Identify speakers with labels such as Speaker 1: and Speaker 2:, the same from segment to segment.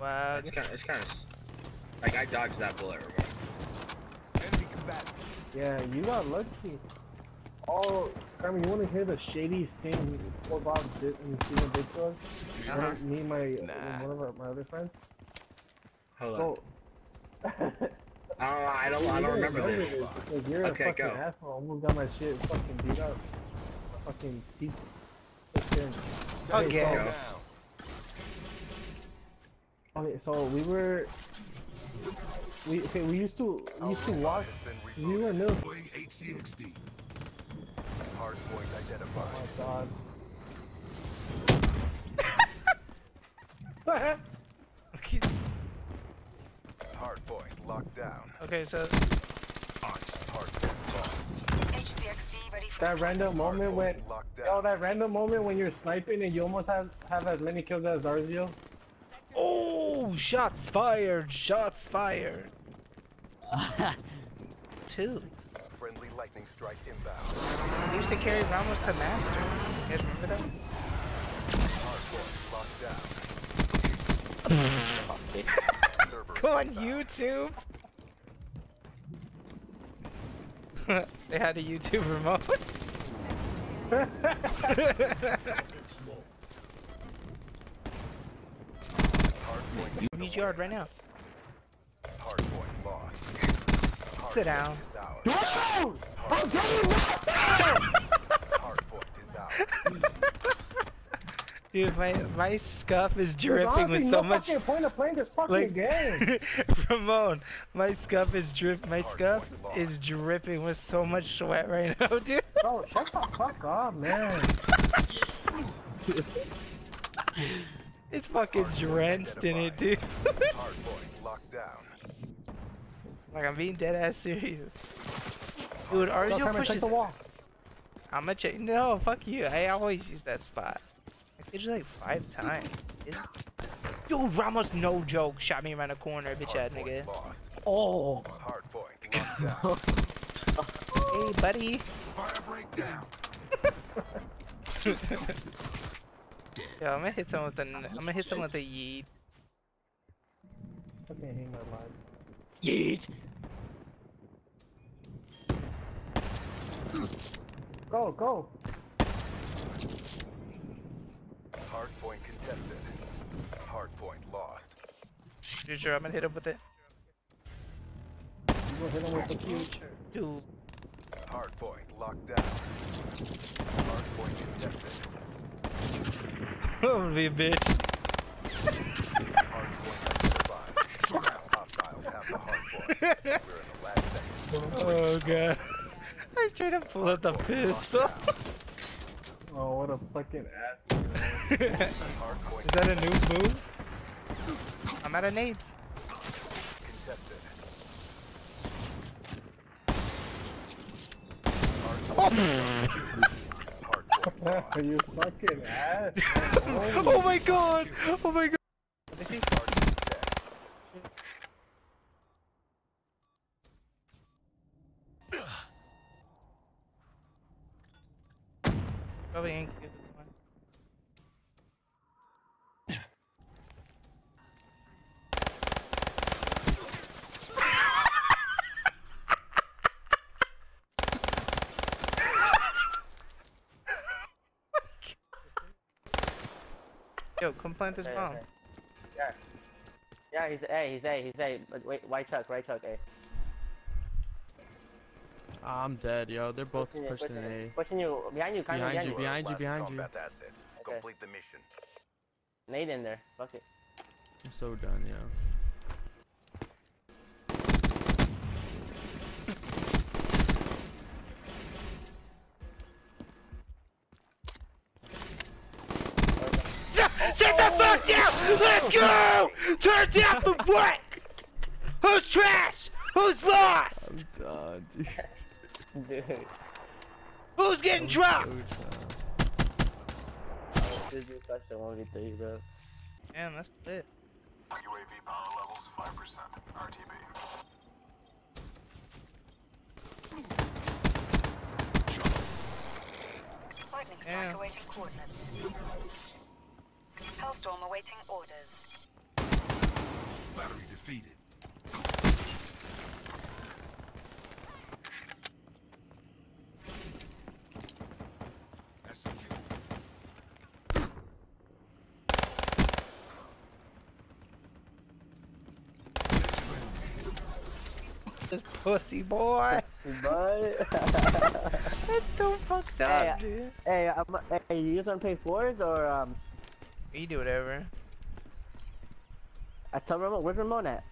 Speaker 1: Wow.
Speaker 2: It's kind of, it's kind of, like I dodged that bullet. Remember?
Speaker 3: Enemy combatant.
Speaker 4: Yeah, you got lucky. Oh, Carmen, you want to hear the shadiest thing poor Bob did in Steven did to us?
Speaker 1: Uh-huh.
Speaker 4: Me and my
Speaker 3: Nah.
Speaker 4: one of our, my other friends.
Speaker 2: Hello. on.
Speaker 4: So.
Speaker 2: I don't, know, I don't, I don't remember this.
Speaker 4: Because you're
Speaker 2: Okay,
Speaker 4: a fucking
Speaker 2: go.
Speaker 4: asshole. Almost got my shit fucking beat up. My fucking teeth. kicked in.
Speaker 1: Okay.
Speaker 2: Go.
Speaker 4: Okay, so we were. We okay. We used to we used to watch. We were new.
Speaker 3: HCXD. Hardpoint
Speaker 4: Oh
Speaker 3: identified.
Speaker 4: my god.
Speaker 1: Okay.
Speaker 3: Hardpoint locked down.
Speaker 1: Okay, so
Speaker 3: Ox hardpoint lost.
Speaker 5: HCXD ready for
Speaker 4: that random moment when.
Speaker 3: Hardpoint locked
Speaker 4: Yo,
Speaker 3: down.
Speaker 4: that random moment when you're sniping and you almost have have as many kills as Zarzio.
Speaker 1: Oh, shots fired! Shots fired! Two.
Speaker 3: Friendly lightning strike inbound.
Speaker 1: He used to carry Ramos to master. You guys remember that?
Speaker 3: Hardpoint locked down. Cerberus
Speaker 1: Go on. YouTube. they had a YouTube remote.
Speaker 3: Hardpoint
Speaker 1: Use yard right now.
Speaker 3: Hardpoint lost.
Speaker 1: Sit down.
Speaker 3: Is ours.
Speaker 4: Dude! I'm
Speaker 3: Hardpoint is ours.
Speaker 1: Dude, my my scuff is dripping
Speaker 4: honestly
Speaker 1: with
Speaker 4: no
Speaker 1: so much.
Speaker 4: fucking point of playing this fucking
Speaker 1: Like,
Speaker 4: game.
Speaker 1: Ramon, my scuff is drip. My
Speaker 3: Hard
Speaker 1: scuff is dripping with so much sweat right now, dude.
Speaker 4: Bro, shut the fuck up, man.
Speaker 1: It's fucking drenched in it, dude.
Speaker 3: Hardpoint locked down.
Speaker 1: like I'm being dead ass serious. Dude,
Speaker 4: Go,
Speaker 1: Arjo
Speaker 4: Carmen, check
Speaker 1: pushes.
Speaker 4: the wall.
Speaker 1: I'm gonna check. No, fuck you. I always use that spot. I killed you like five times. Dude, Dude, Ramos, no joke, shot me around the corner, bitch ass nigga.
Speaker 3: Lost.
Speaker 4: Oh.
Speaker 3: Hardpoint locked down.
Speaker 1: Hey, buddy.
Speaker 3: Fire break down.
Speaker 1: Yo, I'm gonna hit someone with a. I'm gonna hit someone with a yeet.
Speaker 4: Fucking hate my life.
Speaker 1: Yeet.
Speaker 4: Go, go.
Speaker 3: Hardpoint contested. Hardpoint lost.
Speaker 1: You sure I'm gonna hit him with it?
Speaker 4: You gonna hit him with the key.
Speaker 1: Dude,
Speaker 3: Hardpoint locked down. Hardpoint contested.
Speaker 1: I'm gonna be a bitch.
Speaker 3: Hardpoint identified. Hostiles have the hardpoint. We're in the last second.
Speaker 1: Oh god. I straight up pulled out the pistol.
Speaker 4: Oh, what a fucking ass.
Speaker 1: Is that a new move? I'm at a nade.
Speaker 3: contested.
Speaker 1: Oh,
Speaker 3: Hardpoint lost.
Speaker 4: you fucking ass. man.
Speaker 1: oh my god! Oh my god! This is
Speaker 3: Target
Speaker 1: probably ain't good. Yo, come plant this
Speaker 6: Okay,
Speaker 1: bomb.
Speaker 6: okay. Yeah. Yeah, he's A, he's A, he's A. But Wait, white chuck, right chuck, A.
Speaker 7: I'm dead, yo. They're both
Speaker 6: Pushing you,
Speaker 7: pushing
Speaker 6: pushing
Speaker 7: A.
Speaker 6: you, pushing you, behind you, kind of
Speaker 7: Behind
Speaker 6: behind
Speaker 7: you,
Speaker 6: you.
Speaker 7: behind you,
Speaker 3: Last
Speaker 7: behind you.
Speaker 3: combat asset.
Speaker 6: Okay.
Speaker 3: Complete the mission.
Speaker 6: Nade in there, fuck it.
Speaker 7: I'm so done, yo.
Speaker 1: Fuck down! Let's go! Turn down for what? Who's trash? Who's lost?
Speaker 7: I'm done, dude.
Speaker 6: Dude,
Speaker 1: Who's getting dropped?
Speaker 7: So done.
Speaker 6: this is such a 1v3, bro.
Speaker 1: Man, that's it.
Speaker 3: UAV power levels 5%. RTB.
Speaker 5: lightning strike awaiting coordinates. Hellstorm awaiting orders.
Speaker 3: battery defeated. That's a kill.
Speaker 1: This pussy boy.
Speaker 6: Pussy boy.
Speaker 1: That's so fucked up,
Speaker 6: Hey,
Speaker 1: dude.
Speaker 6: hey, I'm, hey, you guys wanna play fours or um?
Speaker 1: You do whatever.
Speaker 6: I tell Ramon, where's Ramon at?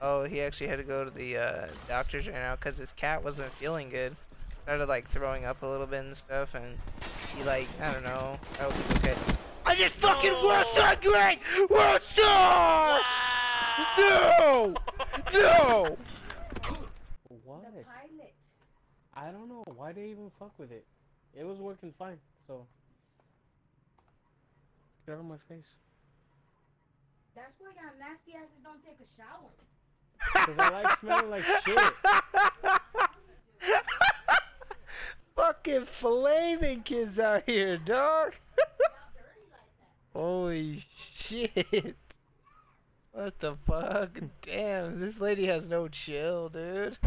Speaker 1: Oh, he actually had to go to the uh, doctor's right now because his cat wasn't feeling good. Started like throwing up a little bit and stuff, and he like I don't know. I hope he's okay. I just fucking World Star Great! World Star! No! No!
Speaker 4: What?
Speaker 8: pilot.
Speaker 4: I don't know. Why they even fuck with it? It was working fine, so. Get out of my face.
Speaker 8: That's why y'all nasty asses don't take a shower.
Speaker 4: Because I like smelling like shit.
Speaker 1: fucking flaming kids out here, dog.
Speaker 8: Y'all dirty like that.
Speaker 1: Holy shit. What the fuck? Damn, this lady has no chill, dude.